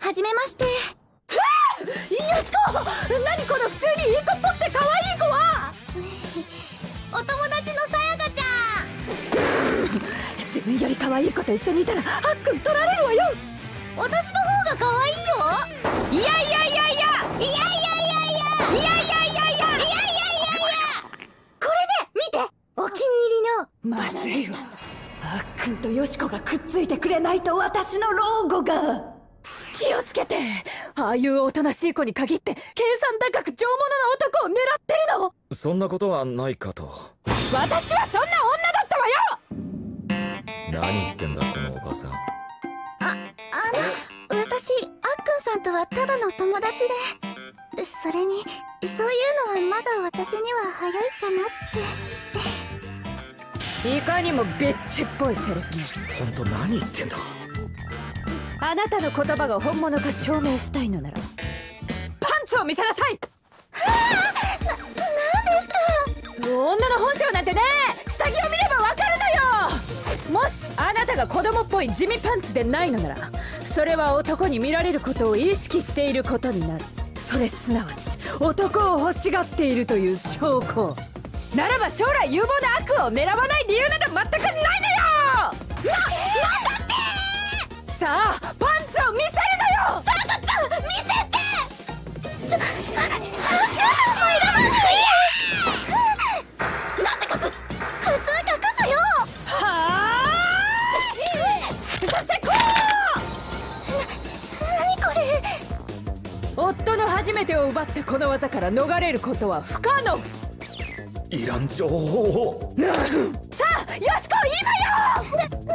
はじめまして。よしこ！何この普通にいい子っぽくて可愛い子は！お友達のさやかちゃ自分より可愛い子と一緒にいたらあっくん取られるわよ！ん私の方が可愛いよ。いやいやいやいや！いやいやいやいや。いやいやいやいやいやいやいやいやこれで見てお気に入りのまずいわあっくんとよしこがくっついてくれないと私の老後が気をつけて。ああいうおとなしい子に限って計算高く上物の男を狙ってるの。そんなことはないかと。私はそんな女だったわよ。何言ってんだこのおばさん。ああの私あっくんさんとはただの友達で。それにそういうのはまだ私には早いかなって。いかにもベッチっぽいセリフね。本当何言ってんだあなたの言葉が本物か証明したいのならパンツを見せなさい!女の本性なんてね!下着を見ればわかるのよ!もしあなたが子供っぽい地味パンツでないのならそれは男に見られることを意識していることになる。それすなわち男を欲しがっているという証拠ならば将来有望な悪を狙わない理由など全くないのよ!さあパンツ初めてを奪ってこの技から逃れることは不可能。いらん情報を。さあよしこ今よなダ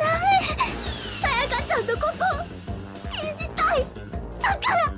さやかちゃんのこと信じたい。だから